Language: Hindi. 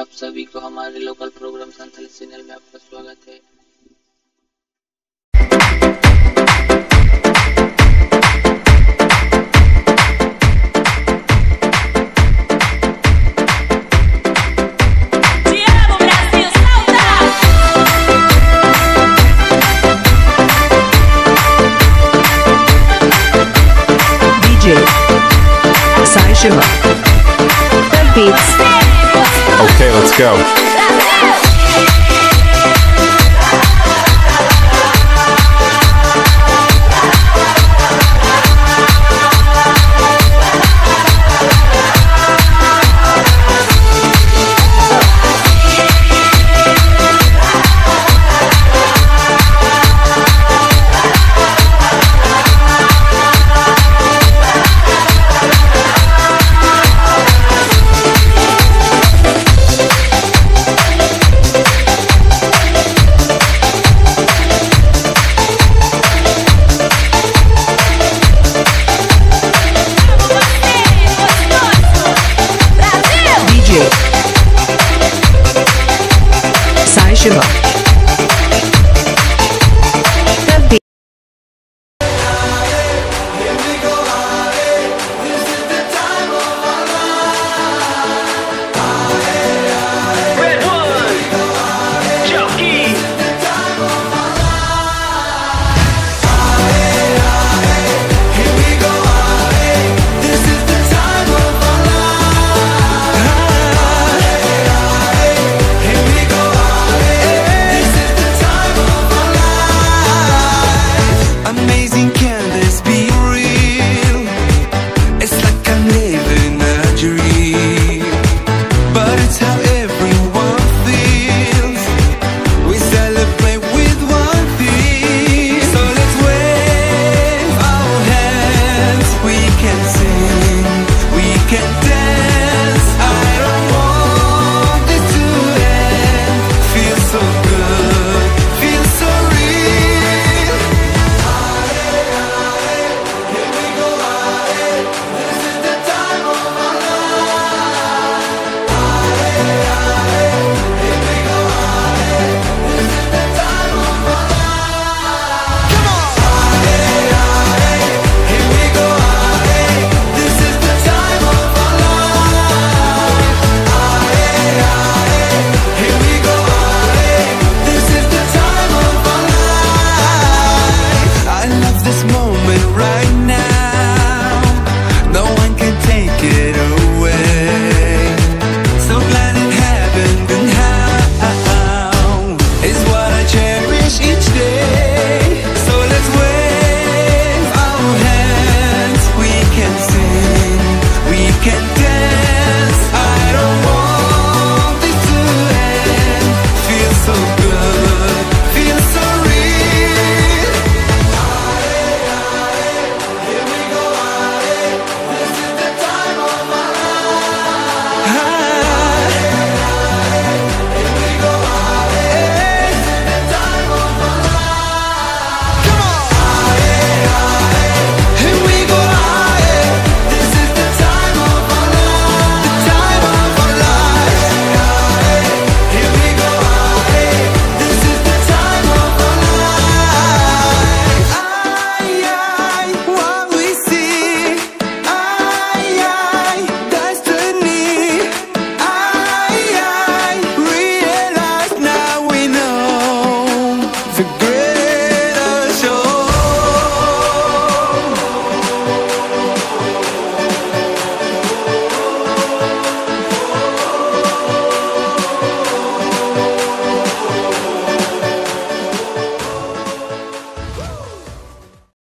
आप सभी को हमारे लोकल प्रोग्राम संथाली चैनल में आपका स्वागत है। Shiva let's go. this moment right now.